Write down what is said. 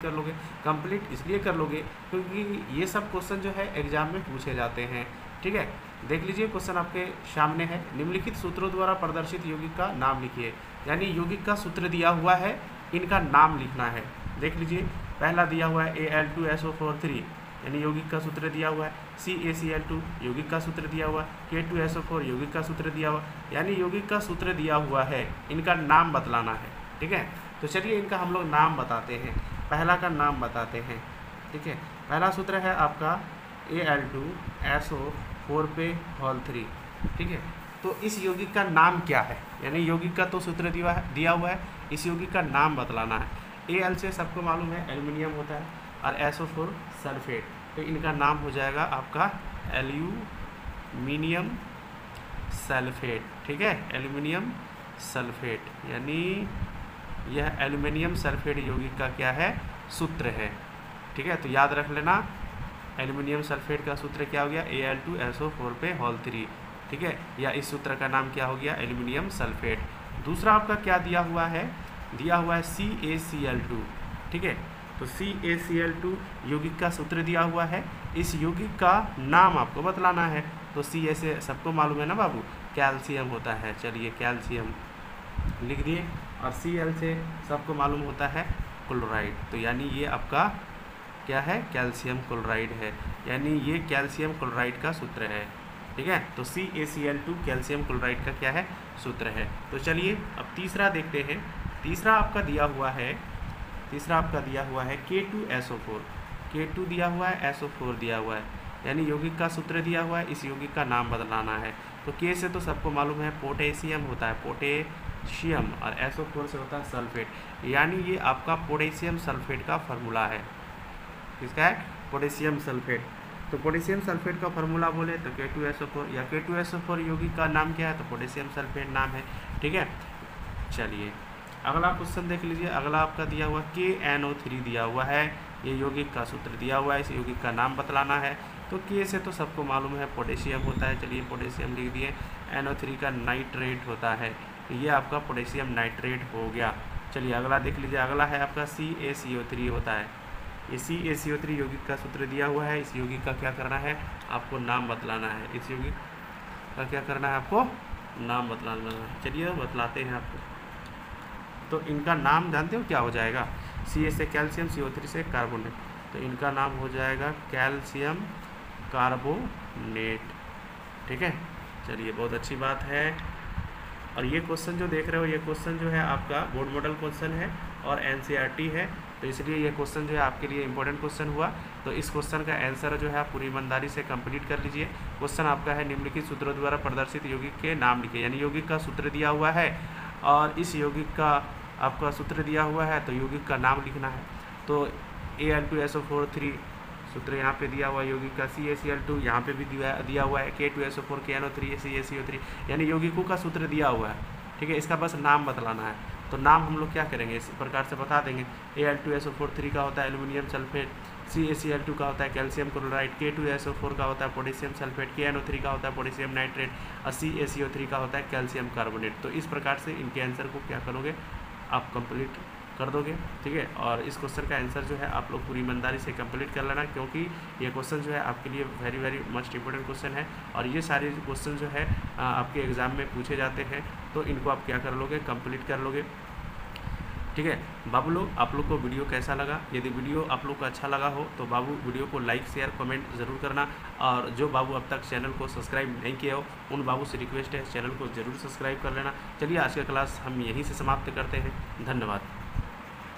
कर लोगे कंप्लीट इसलिए कर लोगे क्योंकि ये सब क्वेश्चन जो है एग्ज़ाम में पूछे जाते हैं। ठीक है? देख लीजिए क्वेश्चन आपके सामने है। निम्नलिखित सूत्रों द्वारा प्रदर्शित यौगिक का नाम लिखिए। यानी यौगिक का सूत्र दिया हुआ है, इनका नाम लिखना है। देख लीजिए, पहला दिया हुआ है A L two S O four three यानी यौगिक का सूत्र दिया हुआ है। सी ए सी एल टू यौगिक का सूत्र दिया हुआ है। K two S O four यौगिक का सूत्र दिया हुआ यानी यौगिक का सूत्र दिया हुआ है, इनका नाम बतलाना है। ठीक है? तो चलिए इनका हम लोग नाम बताते हैं। पहला का नाम बताते हैं, ठीक है? पहला सूत्र है आपका A L two S O four पे हॉल थ्री ठीक है? तो इस यौगिक का नाम क्या है? यानी यौगिक का तो सूत्र दिया दिया हुआ है, इस यौगिक का नाम बतलाना है। ए एल से सबको मालूम है एल्यूमिनियम होता है और एस ओ फोर सल्फेट तो इनका नाम हो जाएगा आपका एल्यूमिनियम सल्फेट ठीक है? एल्यूमिनियम सल्फेट यानी यह एल्यूमिनियम सल्फेट यौगिक का क्या है? सूत्र है। ठीक है? तो याद रख लेना, एल्यूमिनियम सल्फेट का सूत्र क्या हो गया? A L two S O four पे हॉल थ्री ठीक है? या इस सूत्र का नाम क्या हो गया? Aluminium sulphate. दूसरा आपका क्या दिया हुआ है? दिया हुआ है सी ए सी एल टू ठीक है? तो C A C L to यौगिक का सूत्र दिया हुआ है। इस यौगिक का नाम आपको बतलाना है। तो सी ए से सबको मालूम है ना बाबू? कैल्शियम होता है। चलिए, कैल्शियम लिख दिए। और सी एल से सबको मालूम होता है क्लोराइड तो यानी ये आपका क्या है? कैल्शियम क्लोराइड है. यानी ये कैल्शियम क्लोराइड का सूत्र है. ठीक है? तो C A C L two calcium chloride का क्या है? सूत्र है. तो चलिए अब तीसरा देखते हैं. तीसरा आपका दिया हुआ है. तीसरा आपका दिया हुआ है K two S O four K two दिया हुआ है एस ओ फोर दिया हुआ है. यानी यौगिक का सूत्र दिया हुआ है, इस यौगिक का नाम बदलाना है। तो के से तो सबको मालूम है, पोटेशियम होता है, पोटेशियम और एसओ फोर से होता है सल्फेट। यानी ये आपका पोटेशियम सल्फेट का फार्मूला है। किसका है? Potassium sulphate. तो पोटेशियम सल्फेट का फार्मूला बोले तो के टू एस ओ फोर या के टू एस ओ फोर यौगिक का नाम क्या है? तो पोटेशियम सल्फेट नाम है। ठीक है? चलिए। अगला क्वेश्चन देख लीजिए। अगला आपका दिया हुआ के एन ओ थ्री दिया हुआ है। ये यौगिक का सूत्र दिया हुआ है। इस यौगिक का नाम बतलाना है। तो के से तो सबको मालूम है, पोटेशियम होता है। चलिए पोटेशियम लिख दिए। एन ओ थ्री का नाइट्रेट होता है। ये आपका पोटेशियम नाइट्रेट हो गया। चलिए अगला देख लीजिए। अगला है आपका सी ए सी ओ थ्री होता है। ये सी ए सी ओ थ्री यौगिक का सूत्र दिया हुआ है। इस यौगिक का क्या करना है? आपको नाम बतलाना है। इस यौगिक का क्या करना है? आपको नाम बतलाना है। चलिए बतलाते हैं आपको। तो इनका नाम जानते हो क्या हो जाएगा? सी ए से कैल्शियम सी ओ थ्री से कार्बोनेट तो इनका नाम हो जाएगा कैल्शियम कार्बोनेट ठीक है? चलिए, बहुत अच्छी बात है। और ये क्वेश्चन जो देख रहे हो, ये क्वेश्चन जो है आपका बोर्ड मॉडल क्वेश्चन है और एन e है। तो इसलिए ये क्वेश्चन जो है आपके लिए इंपॉर्टेंट क्वेश्चन हुआ। तो इस क्वेश्चन का आंसर जो है आप पूरी ईमानदारी से कंप्लीट कर लीजिए। क्वेश्चन आपका है निम्नलिखित सूत्रों द्वारा प्रदर्शित यौगिक के नाम लिखे। यानी यौगिक का सूत्र दिया हुआ है। और इस यौगिक का आपका सूत्र दिया हुआ है तो यौगिक का नाम लिखना है। तो A L two S O four three सूत्र यहाँ पे दिया हुआ है, यौगिक का सी ए सी एल टू यहाँ पे भी दिया दिया हुआ है K two S O four K N O three C A C O three यानी यौगिकों का सूत्र दिया हुआ है। ठीक है, इसका बस नाम बतलाना है। तो नाम हम लोग क्या करेंगे, इस प्रकार से बता देंगे। A L two S O four three का होता है aluminium sulphate C A C L two का होता है calcium chloride K two S O four का होता है potassium sulphate K N O three का होता है पोटेशियम नाइट्रेट और सी ए सी ओ थ्री का होता है कैल्शियम कार्बोनेट तो इस प्रकार से इनके आंसर को क्या करोगे? आप कंप्लीट कर दोगे, ठीक है? और इस क्वेश्चन का आंसर जो है, आप लोग पूरी ईमानदारी से कंप्लीट कर लेना, क्योंकि ये क्वेश्चन जो है आपके लिए very very must important question है। और ये सारे क्वेश्चन जो है आपके एग्ज़ाम में पूछे जाते हैं। तो इनको आप क्या कर लोगे? कंप्लीट कर लोगे। ठीक है? बाबू लोग आप लोग को वीडियो कैसा लगा? यदि वीडियो आप लोग को अच्छा लगा हो तो बाबू वीडियो को लाइक, शेयर, कमेंट ज़रूर करना। और जो बाबू अब तक चैनल को सब्सक्राइब नहीं किया हो, उन बाबू से रिक्वेस्ट है, चैनल को ज़रूर सब्सक्राइब कर लेना। चलिए, आज का क्लास हम यहीं से समाप्त करते हैं। धन्यवाद।